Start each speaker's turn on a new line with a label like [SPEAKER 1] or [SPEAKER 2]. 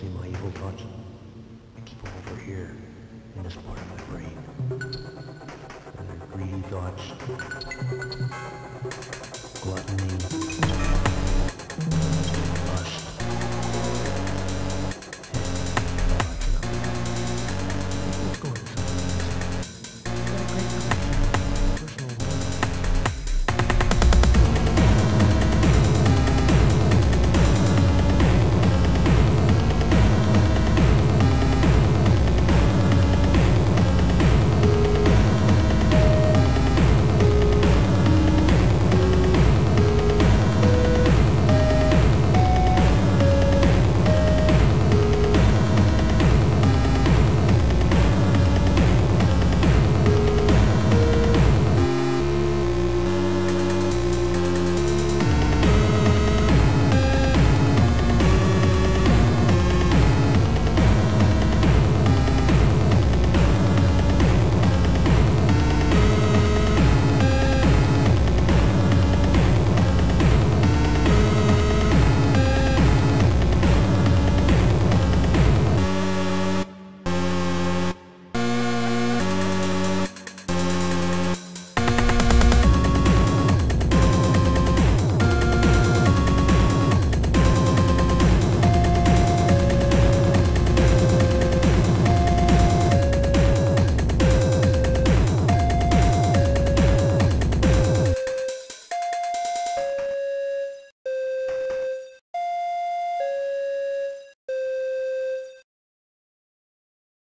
[SPEAKER 1] see my evil thoughts? I keep them over here, in this part of my brain. And their greedy thoughts.